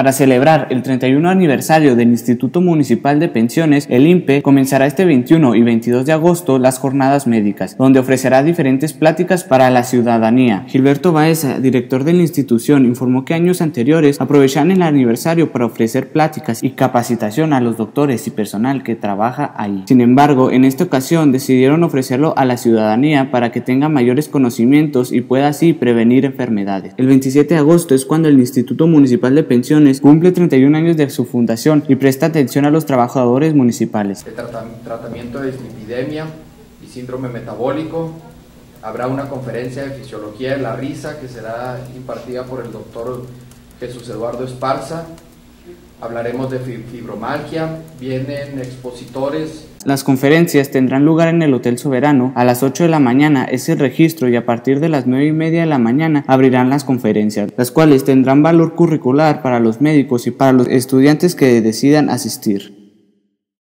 Para celebrar el 31 aniversario del Instituto Municipal de Pensiones, el INPE comenzará este 21 y 22 de agosto las jornadas médicas, donde ofrecerá diferentes pláticas para la ciudadanía. Gilberto Baeza, director de la institución, informó que años anteriores aprovechan el aniversario para ofrecer pláticas y capacitación a los doctores y personal que trabaja ahí. Sin embargo, en esta ocasión decidieron ofrecerlo a la ciudadanía para que tenga mayores conocimientos y pueda así prevenir enfermedades. El 27 de agosto es cuando el Instituto Municipal de Pensiones cumple 31 años de su fundación y presta atención a los trabajadores municipales. El tratamiento de dislipidemia y síndrome metabólico. Habrá una conferencia de fisiología de la risa que será impartida por el doctor Jesús Eduardo Esparza. Hablaremos de fibromalgia. Vienen expositores las conferencias tendrán lugar en el Hotel Soberano. A las 8 de la mañana es el registro y a partir de las 9 y media de la mañana abrirán las conferencias, las cuales tendrán valor curricular para los médicos y para los estudiantes que decidan asistir.